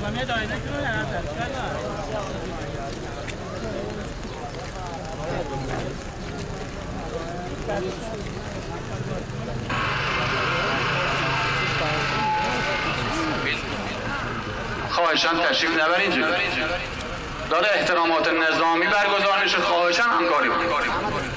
برنامه دایره کنه خواهشان تشریف نبرید. داره احترامات نظامی برگزار میشه خواهشان همکاری بکنید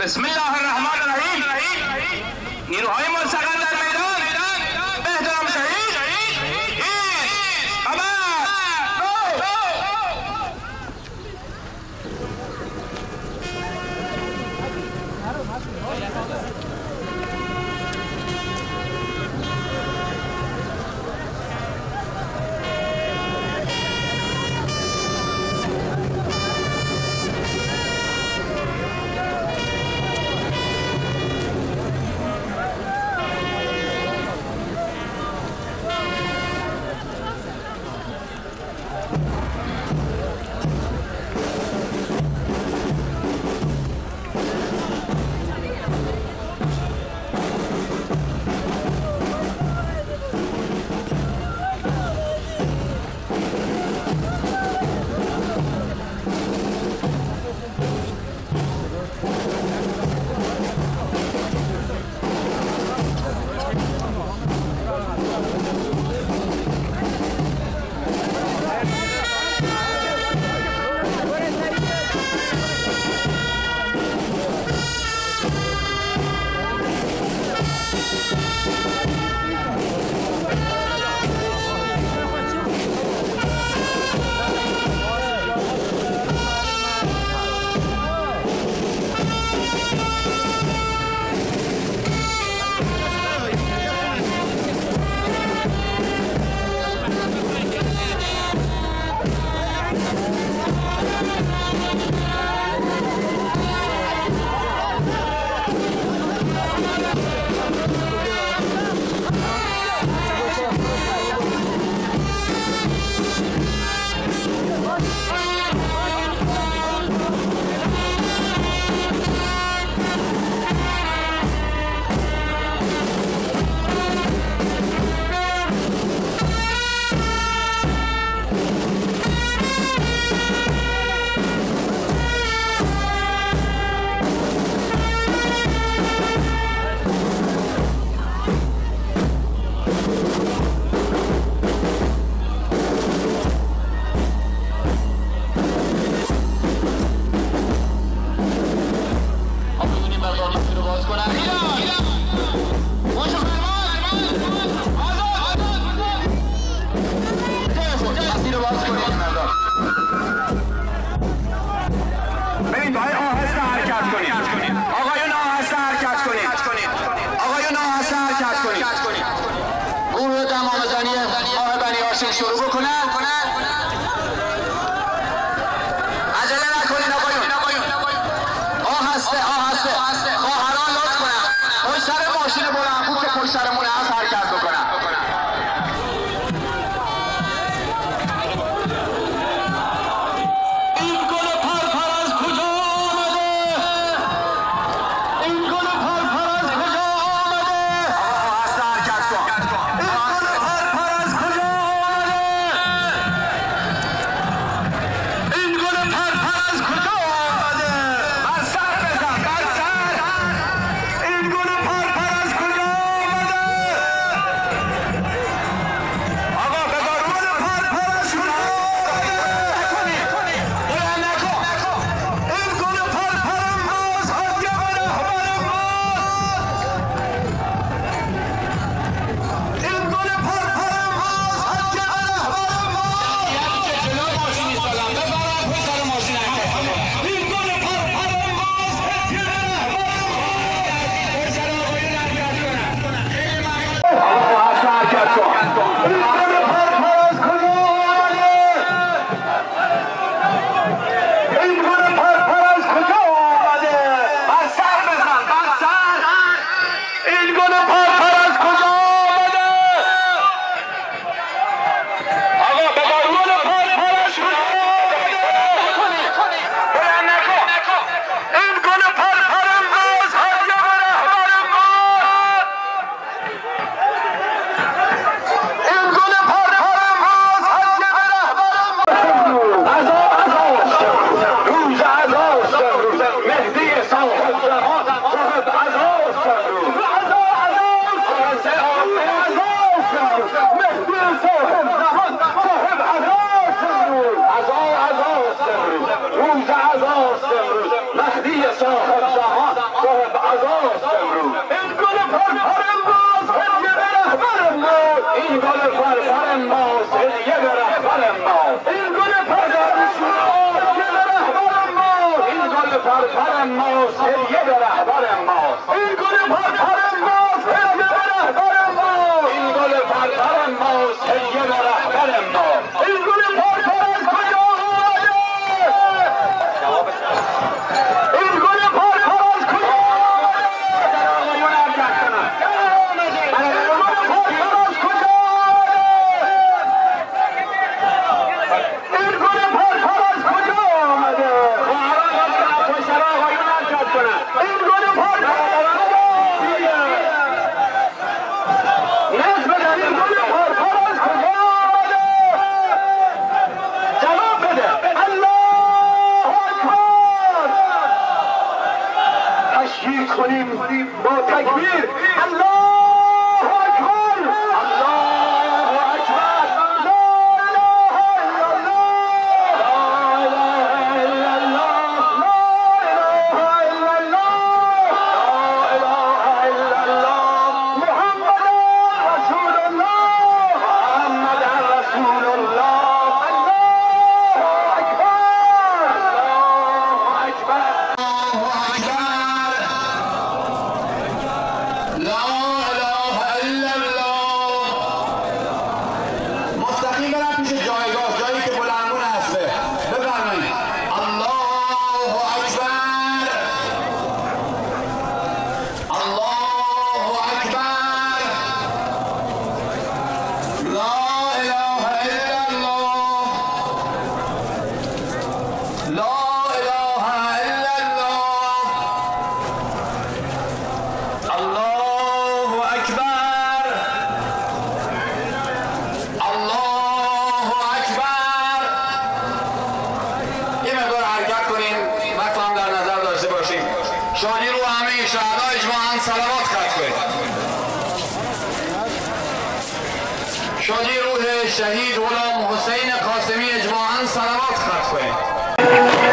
بسم الله الرحمن الرحيم. నేను హైమర్ సగన్ 아, করিম ও তাকবীর আল্লাহ امام حسین قاسمی اجماعا سلامات خط کنید.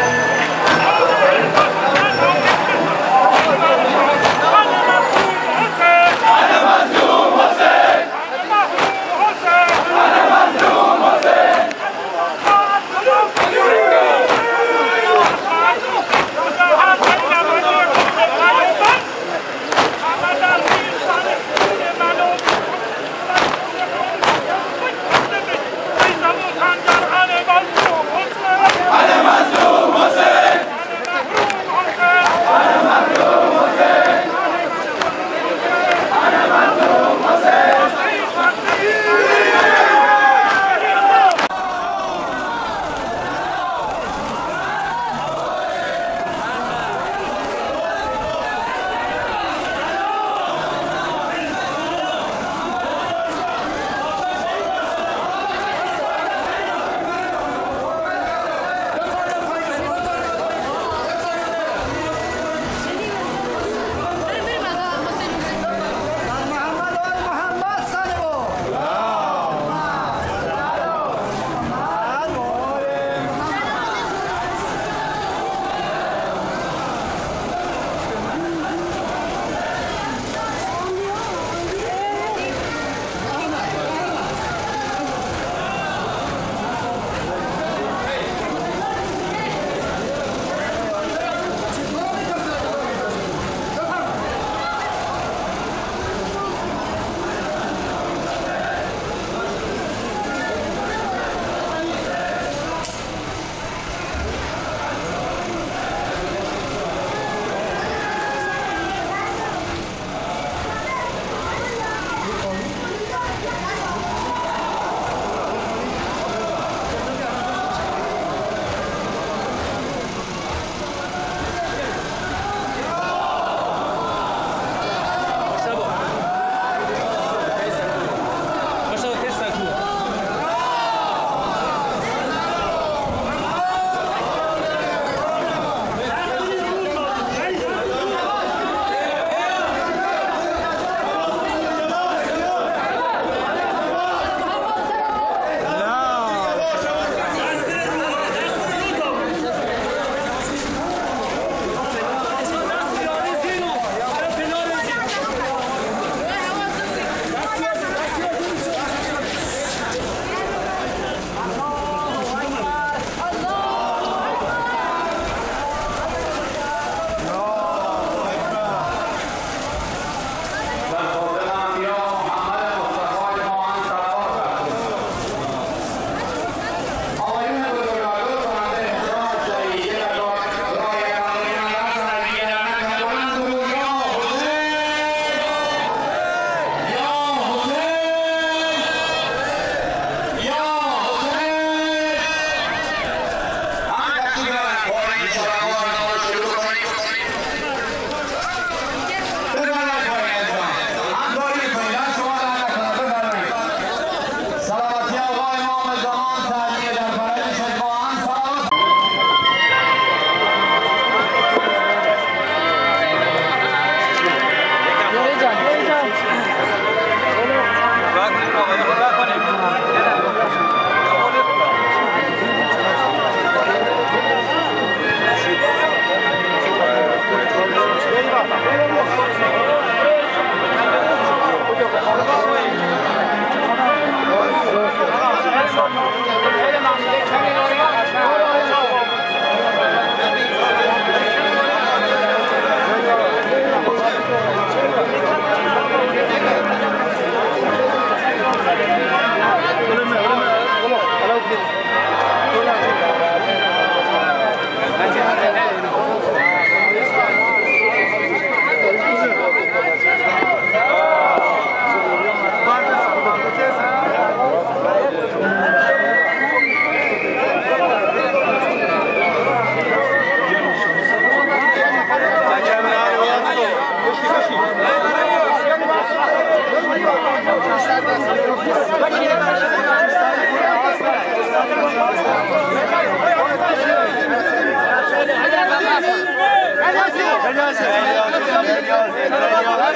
Hoy, por ahora, 네.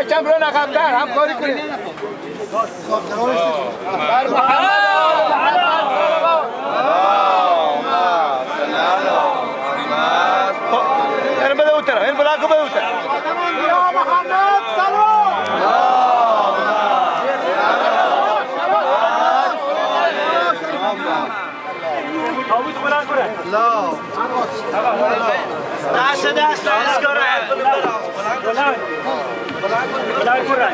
یکم رو نقبتر همکاری کنید بر محمد این بده اوتر این بلا کو بده اوتر. یا محمد دست دست دست Dziękuję.